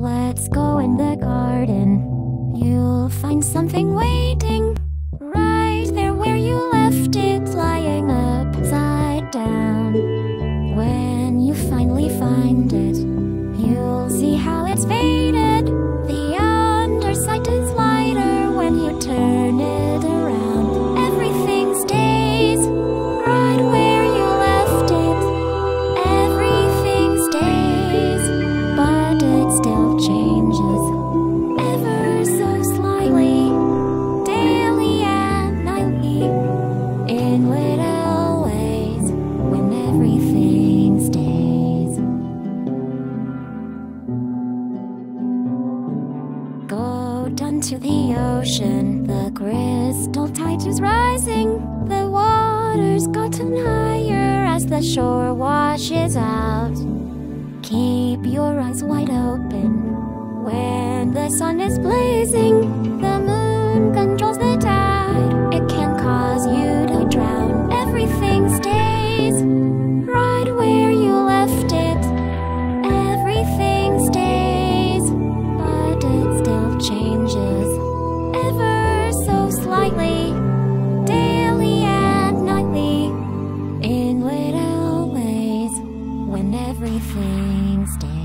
Let's go in the garden. You'll find something waiting right there where you left it, lying upside down. When you finally find it, you'll see how it's faded. Go down to the ocean, the crystal tide is rising, the water's gotten higher as the shore washes out. Keep your eyes wide open when the sun is blazing. Stays.